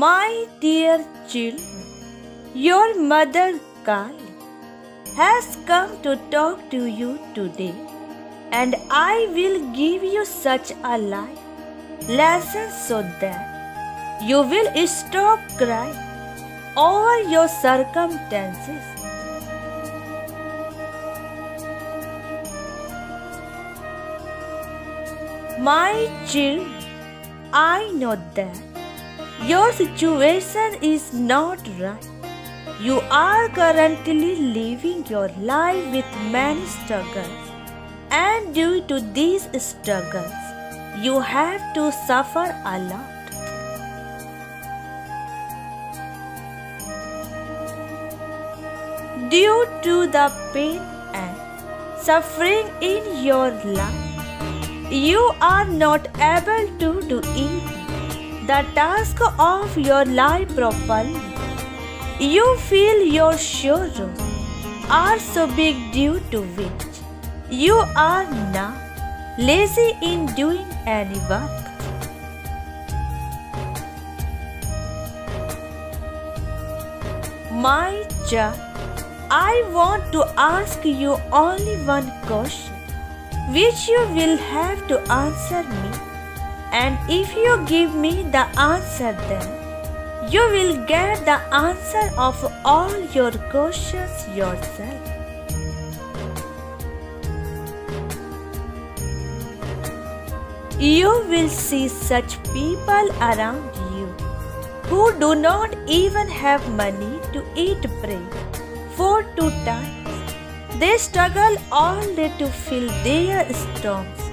My dear children, your mother Kali has come to talk to you today, and I will give you such a life lesson so that you will stop crying over your circumstances. My children, I know that your situation is not right. You are currently living your life with many struggles, and due to these struggles, you have to suffer a lot. Due to the pain and suffering in your life, you are not able to do it the task of your life properly. You feel your sorrows are so big due to which you are now lazy in doing any work. My child, I want to ask you only one question which you will have to answer me and if you give me the answer, then you will get the answer of all your questions yourself. You will see such people around you who do not even have money to eat bread for two times. They struggle all day to fill their stomachs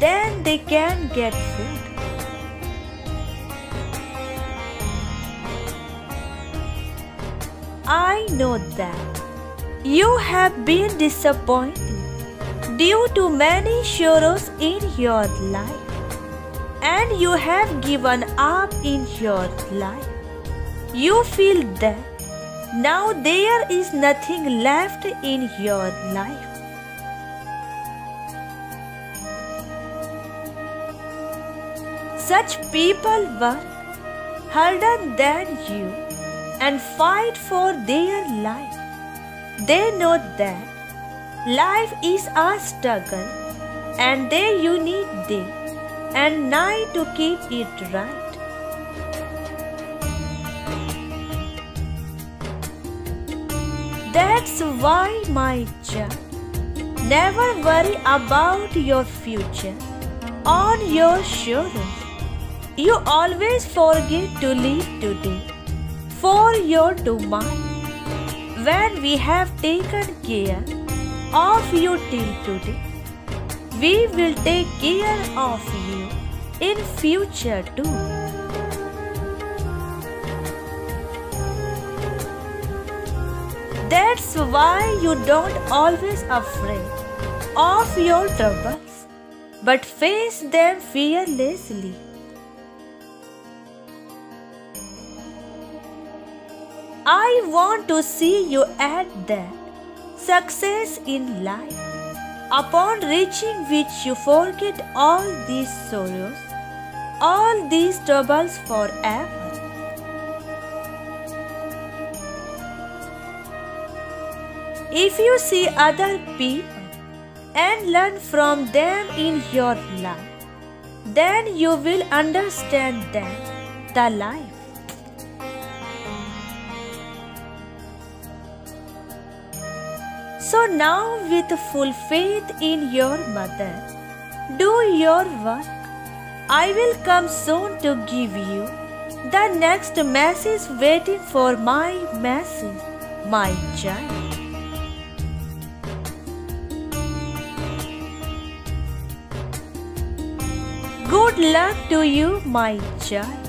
then they can get food. I know that you have been disappointed due to many sorrows in your life and you have given up in your life. You feel that now there is nothing left in your life. Such people work harder than you and fight for their life. They know that life is a struggle and they you need day and night to keep it right. That's why, my child, never worry about your future on your shoulders. You always forget to leave today for your tomorrow. When we have taken care of you till today, we will take care of you in future too. That's why you don't always afraid of your troubles, but face them fearlessly. I want to see you at that success in life, upon reaching which you forget all these sorrows, all these troubles forever. If you see other people and learn from them in your life, then you will understand that the life So now, with full faith in your mother, do your work. I will come soon to give you the next message waiting for my message, my child. Good luck to you, my child.